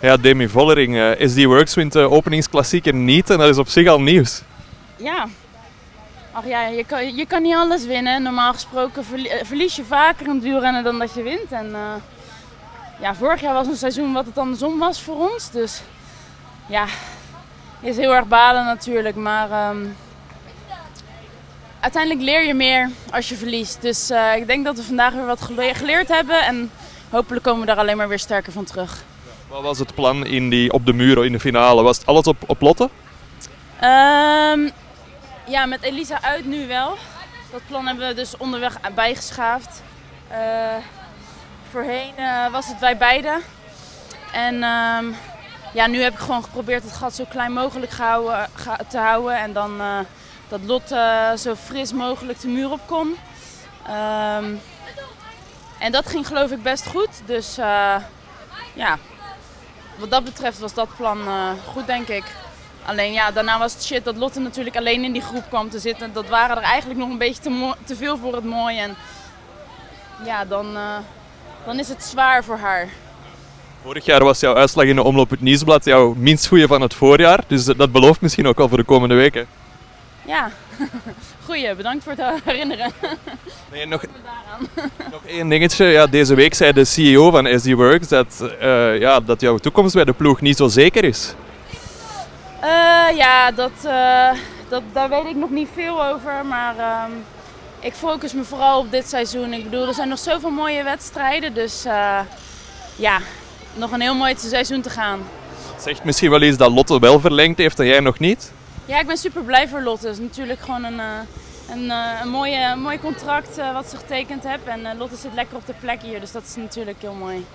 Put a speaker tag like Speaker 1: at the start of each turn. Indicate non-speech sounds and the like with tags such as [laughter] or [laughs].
Speaker 1: Ja, Demi Vollering, uh, SD Works wint de openingsklassieker niet en dat is op zich al nieuws.
Speaker 2: Ja. Ach ja, je kan, je kan niet alles winnen. Normaal gesproken verlies je vaker een duurrennen dan dat je wint. En, ja, vorig jaar was een seizoen wat het andersom was voor ons. Dus ja, is heel erg balen natuurlijk. Maar um, uiteindelijk leer je meer als je verliest. Dus ik denk dat we vandaag weer wat geleerd hebben. En hopelijk komen we daar alleen maar weer sterker van terug.
Speaker 1: Wat was het plan in die, op de muur in de finale? Was het alles op, op Lotte?
Speaker 2: Um, ja, met Elisa uit nu wel. Dat plan hebben we dus onderweg bijgeschaafd. Uh, voorheen uh, was het wij beiden. En um, ja, nu heb ik gewoon geprobeerd het gat zo klein mogelijk te houden. En dan uh, dat Lotte zo fris mogelijk de muur op kon. Um, en dat ging geloof ik best goed. Dus ja, wat dat betreft was dat plan uh, goed, denk ik. Alleen ja, daarna was het shit dat Lotte natuurlijk alleen in die groep kwam te zitten. Dat waren er eigenlijk nog een beetje te, te veel voor het mooie. En ja, dan, uh, dan is het zwaar voor haar.
Speaker 1: Vorig jaar was jouw uitslag in de omloop het nieuwsblad jouw minst goede van het voorjaar. Dus dat belooft misschien ook al voor de komende weken.
Speaker 2: Ja, [laughs] goeie. Bedankt voor het herinneren. [laughs]
Speaker 1: Nee, nog, nog één dingetje. Ja, deze week zei de CEO van SD Works dat, uh, ja, dat jouw toekomst bij de ploeg niet zo zeker is.
Speaker 2: Uh, ja, dat, uh, dat, daar weet ik nog niet veel over. Maar um, ik focus me vooral op dit seizoen. Ik bedoel, er zijn nog zoveel mooie wedstrijden. Dus ja, nog een heel mooi seizoen te gaan.
Speaker 1: Zegt misschien wel eens dat Lotte wel verlengd heeft en jij nog niet?
Speaker 2: Ja, ik ben super blij voor Lotte. Het is natuurlijk gewoon een, een, een, mooie, een mooi contract wat ze getekend heeft. En Lotte zit lekker op de plek hier, dus dat is natuurlijk heel mooi.